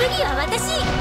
次は私。